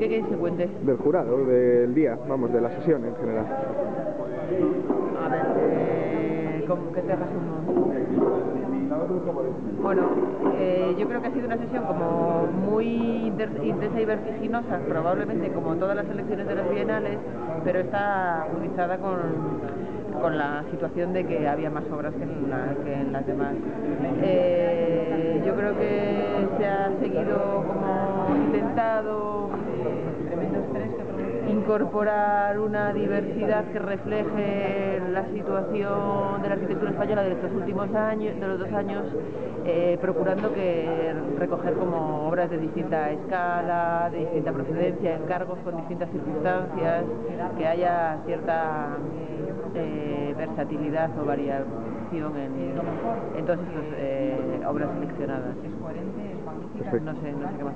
¿Qué queréis que cuente? Del jurado, del día, vamos, de la sesión en general. A ver, eh, ¿cómo- ¿qué te resumo? Bueno, eh, yo creo que ha sido una sesión como muy intensa y vertiginosa, probablemente como todas las elecciones de las bienales, pero está agudizada con, con la situación de que había más obras que en, la- que en las demás. Eh, yo creo que se ha seguido como intentado incorporar una diversidad que refleje la situación de la arquitectura española de estos últimos años, de los dos años, eh, procurando que recoger como obras de distinta escala, de distinta procedencia, encargos con distintas circunstancias, que haya cierta eh, versatilidad o variación en, en todas estas eh, obras seleccionadas. No sé, no sé qué más.